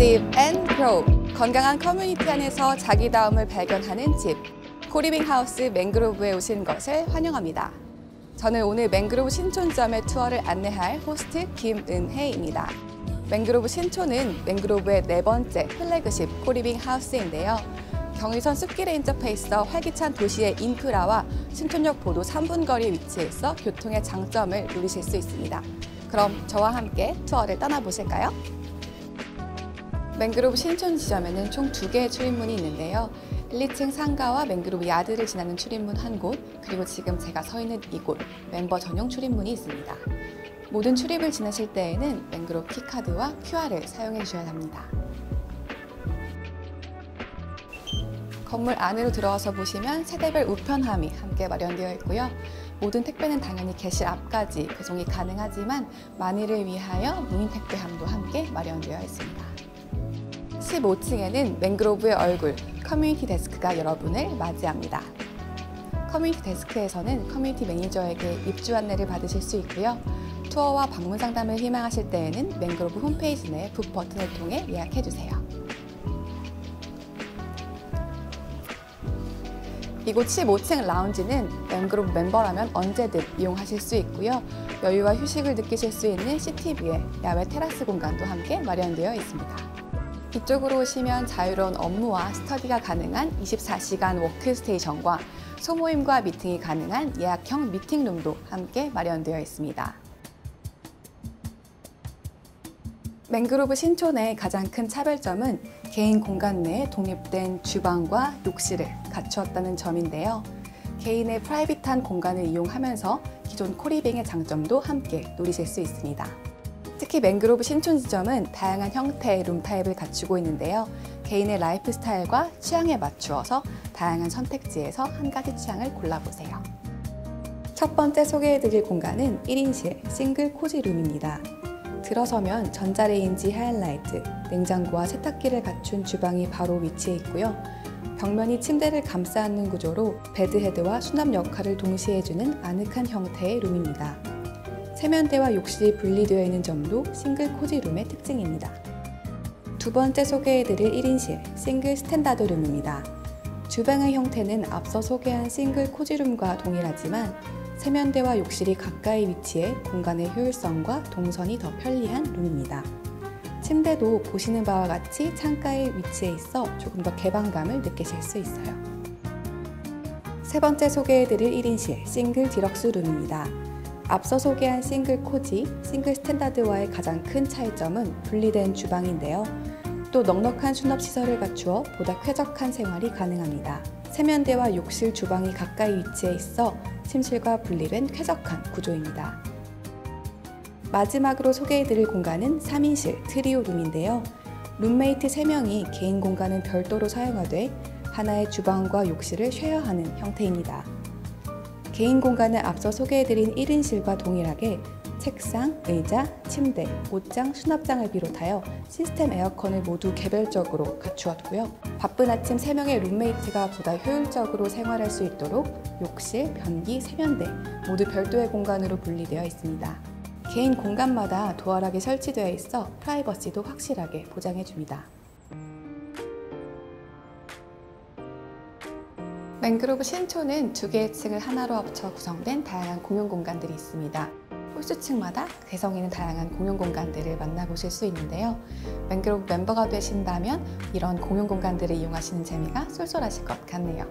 Live and Grow. 건강한 커뮤니티 안에서 자기다움을 발견하는 집. co-living 하우스 맹그로브에 오신 것을 환영합니다. 저는 오늘 맹그로브 신촌점의 투어를 안내할 호스트 김은혜입니다. 맹그로브 신촌은 맹그로브의 네 번째 flagship co-living 하우스인데요. 경의선 숲길에 인접해 있어 활기찬 도시의 인프라와 신촌역 보도 3분 거리에 위치해 있어 교통의 장점을 누리실 수 있습니다. 그럼 저와 함께 투어를 떠나보실까요? 맹그로브 신촌 지점에는 총 두 개의 출입문이 있는데요. 1, 2층 상가와 맹그로브 야드를 지나는 출입문 한 곳, 그리고 지금 제가 서 있는 이곳 멤버 전용 출입문이 있습니다. 모든 출입문을 지나실 때에는 맹그로브 key card와 QR을 사용해 주셔야 합니다. 건물 안으로 들어와서 보시면 세대별 우편함이 함께 마련되어 있고요. 모든 택배는 당연히 객실 앞까지 배송이 가능하지만 만일을 위하여 무인 택배함도 함께 마련되어 있습니다. 15층에는 맹그로브의 얼굴 커뮤니티 데스크가 여러분을 맞이합니다. 커뮤니티 데스크에서는 커뮤니티 매니저에게 입주 안내를 받으실 수 있고요. 투어와 방문 상담을 희망하실 때에는 맹그로브 홈페이지 내 Book 버튼을 통해 예약해 주세요. 이곳 15층 라운지는 맹그로브 멤버라면 언제든 이용하실 수 있고요. 여유와 휴식을 느끼실 수 있는 city view의 야외 테라스 공간도 함께 마련되어 있습니다. 이쪽으로 오시면 자유로운 업무와 스터디가 가능한 24시간 워크스테이션과 소모임과 미팅이 가능한 예약형 미팅룸도 함께 마련되어 있습니다. 맹그로브 신촌의 가장 큰 차별점은 개인 공간 내에 독립된 주방과 욕실을 갖추었다는 점인데요. 개인의 private한 공간을 이용하면서 기존 co-living의 장점도 함께 누리실 수 있습니다. 특히 맹그로브 신촌 지점은 다양한 형태의 룸 타입을 갖추고 있는데요. 개인의 라이프 스타일과 취향에 맞추어서 다양한 선택지에서 한 가지 취향을 골라보세요. 첫 번째 소개해드릴 공간은 1인실 single cozy room입니다. 들어서면 전자레인지 하이라이트, 냉장고와 세탁기를 갖춘 주방이 바로 위치해 있고요. 벽면이 침대를 감싸 안는 구조로 bed head와 수납 역할을 동시에 해주는 아늑한 형태의 룸입니다. 세면대와 욕실이 분리되어 있는 점도 single cozy room의 특징입니다. 두 번째 소개해드릴 1인실 single standard room입니다. 주방의 형태는 앞서 소개한 single cozy room과 동일하지만 세면대와 욕실이 가까이 위치해 공간의 효율성과 동선이 더 편리한 룸입니다. 침대도 보시는 바와 같이 창가에 위치해 있어 조금 더 개방감을 느끼실 수 있어요. 세 번째 소개해드릴 1인실 single deluxe room입니다. 앞서 소개한 single cozy, single standard와의 가장 큰 차이점은 분리된 주방인데요. 또 넉넉한 수납 시설을 갖추어 보다 쾌적한 생활이 가능합니다. 세면대와 욕실, 주방이 가까이 위치해 있어 침실과 분리된 쾌적한 구조입니다. 마지막으로 소개해드릴 공간은 3인실 트리오 룸인데요. 룸메이트 3명이 개인 공간은 별도로 사용하되 하나의 주방과 욕실을 쉐어하는 형태입니다. 개인 공간은 앞서 소개해드린 1인실과 동일하게 책상, 의자, 침대, 옷장, 수납장을 비롯하여 시스템 에어컨을 모두 개별적으로 갖추었고요. 바쁜 아침 3명의 룸메이트가 보다 효율적으로 생활할 수 있도록 욕실, 변기, 세면대 모두 별도의 공간으로 분리되어 있습니다. 개인 공간마다 도어락이 설치되어 있어 프라이버시도 확실하게 보장해줍니다. 맹그로브 신촌은 두 개의 층을 하나로 합쳐 구성된 다양한 공용 공간들이 있습니다. 홀수층마다 개성 있는 다양한 공용 공간들을 만나보실 수 있는데요. 맹그로브 멤버가 되신다면 이런 공용 공간들을 이용하시는 재미가 쏠쏠하실 것 같네요.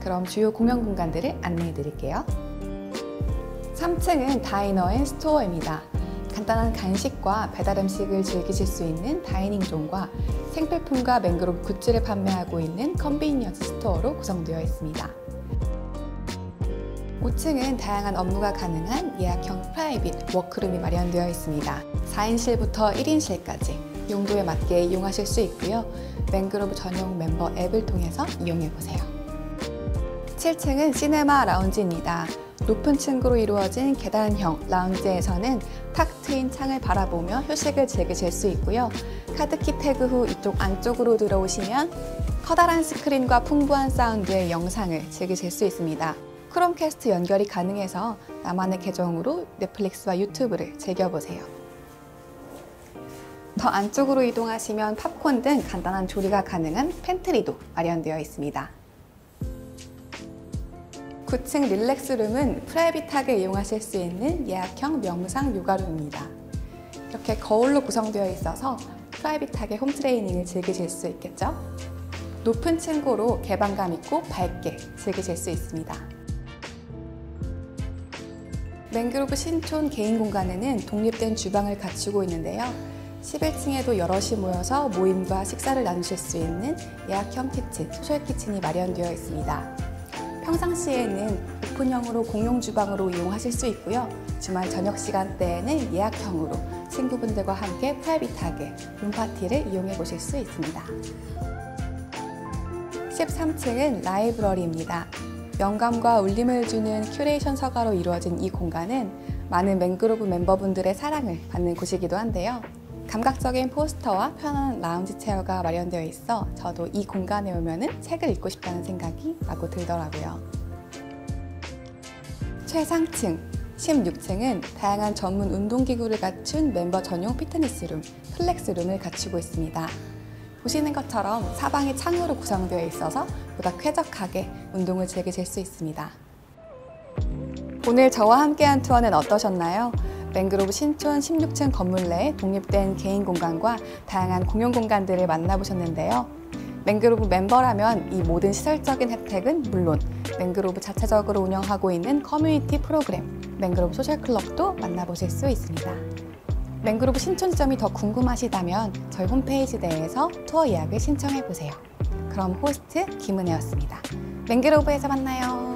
그럼 주요 공용 공간들을 안내해 드릴게요. 3층은 diner and store입니다. 간단한 간식과 배달 음식을 즐기실 수 있는 dining zone과 생필품과 맹그로브 굿즈를 판매하고 있는 convenience store로 구성되어 있습니다. 5층은 다양한 업무가 가능한 예약형 private workroom이 마련되어 있습니다. 4인실부터 1인실까지 용도에 맞게 이용하실 수 있고요. 맹그로브 전용 멤버 앱을 통해서 이용해보세요. 7층은 시네마 라운지입니다. 높은 층고로 이루어진 계단형 라운지에서는 탁 트인 창을 바라보며 휴식을 즐기실 수 있고요. 카드키 태그 후 이쪽 안쪽으로 들어오시면 커다란 스크린과 풍부한 사운드의 영상을 즐기실 수 있습니다. 크롬캐스트 연결이 가능해서 나만의 계정으로 넷플릭스와 유튜브를 즐겨보세요. 더 안쪽으로 이동하시면 팝콘 등 간단한 조리가 가능한 팬트리도 마련되어 있습니다. 9층 릴렉스룸은 프라이빗하게 이용하실 수 있는 예약형 명상 요가룸입니다. 이렇게 거울로 구성되어 있어서 프라이빗하게 홈트레이닝을 즐기실 수 있겠죠? 높은 층고로 개방감 있고 밝게 즐기실 수 있습니다. 맹그로브 신촌 개인 공간에는 독립된 주방을 갖추고 있는데요. 11층에도 여럿이 모여서 모임과 식사를 나누실 수 있는 예약형 키친, 소셜 키친이 마련되어 있습니다. 평상시에는 오픈형으로 공용 주방으로 이용하실 수 있고요. 주말 저녁 시간대에는 예약형으로 친구분들과 함께 프라이빗하게 룸파티를 이용해 보실 수 있습니다. 13층은 라이브러리입니다. 영감과 울림을 주는 큐레이션 서가로 이루어진 이 공간은 많은 맹그로브 멤버분들의 사랑을 받는 곳이기도 한데요. 감각적인 포스터와 편안한 라운지 체어가 마련되어 있어 저도 이 공간에 오면 책을 읽고 싶다는 생각이 나고 들더라고요. 최상층 16층은 다양한 전문 운동기구를 갖춘 멤버 전용 피트니스룸, 플렉스룸을 갖추고 있습니다. 보시는 것처럼 사방이 창으로 구성되어 있어서 보다 쾌적하게 운동을 즐기실 수 있습니다. 오늘 저와 함께한 투어는 어떠셨나요? 맹그로브 신촌 16층 건물 내 독립된 개인 공간과 다양한 공용 공간들을 만나보셨는데요. 맹그로브 멤버라면 이 모든 시설적인 혜택은 물론 맹그로브 자체적으로 운영하고 있는 커뮤니티 프로그램 맹그로브 소셜클럽도 만나보실 수 있습니다. 맹그로브 신촌점이 더 궁금하시다면 저희 홈페이지 내에서 투어 예약을 신청해 보세요. 그럼 호스트 김은혜였습니다. 맹그로브에서 만나요.